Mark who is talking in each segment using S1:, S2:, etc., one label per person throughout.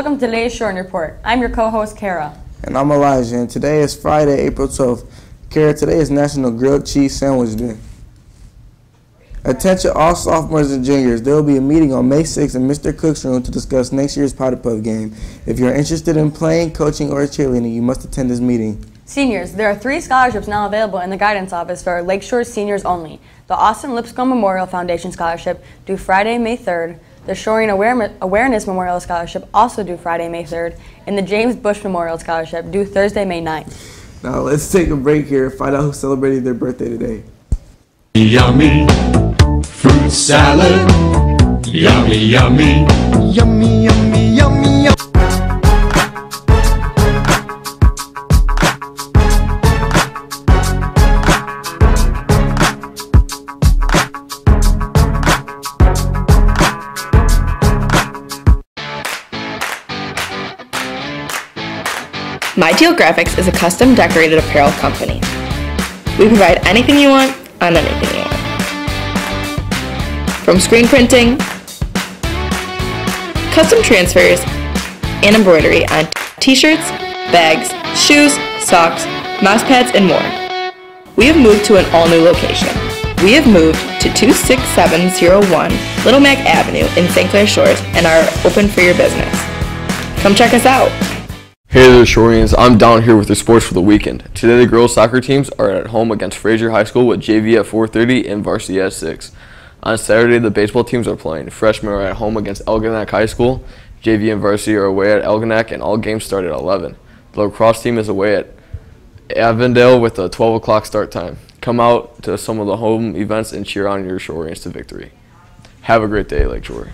S1: Welcome to today's Shorian Report. I'm your co-host, Kara.
S2: And I'm Elijah, and today is Friday, April 12th. Kara, today is National Grilled Cheese Sandwich Day. Attention all sophomores and juniors, there will be a meeting on May 6th in Mr. Cook's room to discuss next year's Powder Puff game. If you're interested in playing, coaching, or cheerleading, you must attend this meeting.
S1: Seniors, there are three scholarships now available in the guidance office for Lakeshore seniors only. The Austin Lipscomb Memorial Foundation Scholarship, due Friday, May 3rd. The Shoring Aware- Awareness Memorial Scholarship, also due Friday, May 3rd. And the James Bush Memorial Scholarship, due Thursday, May 9th.
S2: Now let's take a break here and find out who's celebrating their birthday today.
S3: Yummy fruit salad. Yummy, yummy.
S4: Yummy, yummy, yummy, yum.
S5: My Deal Graphics is a custom decorated apparel company. We provide anything you want on anything you want. From screen printing, custom transfers, and embroidery on t-shirts, bags, shoes, socks, mouse pads, and more. We have moved to an all-new location. We have moved to 26701 Little Mack Avenue in St. Clair Shores and are open for your business. Come check us out.
S6: Hey there, Shorians. I'm down here with your sports for the weekend. Today, the girls' soccer teams are at home against Fraser High School with JV at 4:30 and varsity at 6. On Saturday, the baseball teams are playing. Freshmen are at home against Algonac High School. JV and varsity are away at Algonac, and all games start at 11. The lacrosse team is away at Avondale with a 12 o'clock start time. Come out to some of the home events and cheer on your Shorians to victory. Have a great day, Lake Shore.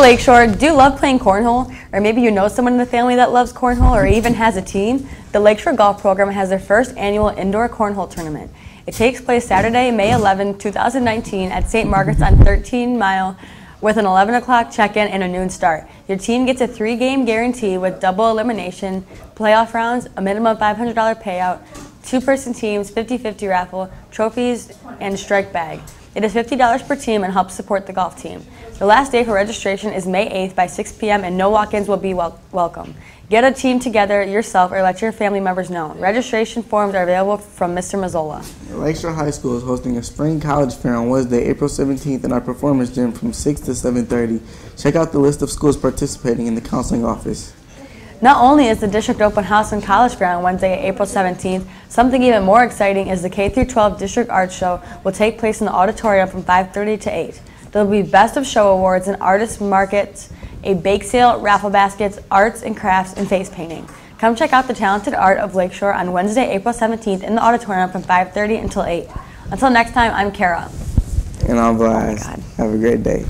S1: Hey Lakeshore, do you love playing cornhole? Or maybe you know someone in the family that loves cornhole or even has a team? The Lakeshore Golf Program has their first annual indoor cornhole tournament. It takes place Saturday, May 11, 2019 at St. Margaret's on 13 Mile with an 11 o'clock check-in and a noon start. Your team gets a three-game guarantee with double elimination, playoff rounds, a minimum $500 payout, two-person teams, 50-50 raffle, trophies, and strike bag. It is $50 per team and helps support the golf team. The last day for registration is May 8th by 6 p.m. and no walk-ins will be wel- welcome. Get a team together yourself or let your family members know. Registration forms are available from Mr. Mazzola.
S2: Lakeshore High School is hosting a spring college fair on Wednesday, April 17th in our performance gym from 6 to 7:30. Check out the list of schools participating in the counseling office.
S1: Not only is the district open house and college fair on Wednesday, April 17th, something even more exciting is the K through 12 district art show will take place in the auditorium from 5:30 to 8. There will be best of show awards and artist markets, a bake sale, raffle baskets, arts and crafts, and face painting. Come check out the talented art of Lakeshore on Wednesday, April 17th in the auditorium from 5:30 until 8. Until next time, I'm Kara.
S2: And I'm oh Vlad.
S1: God.
S2: Have a great day.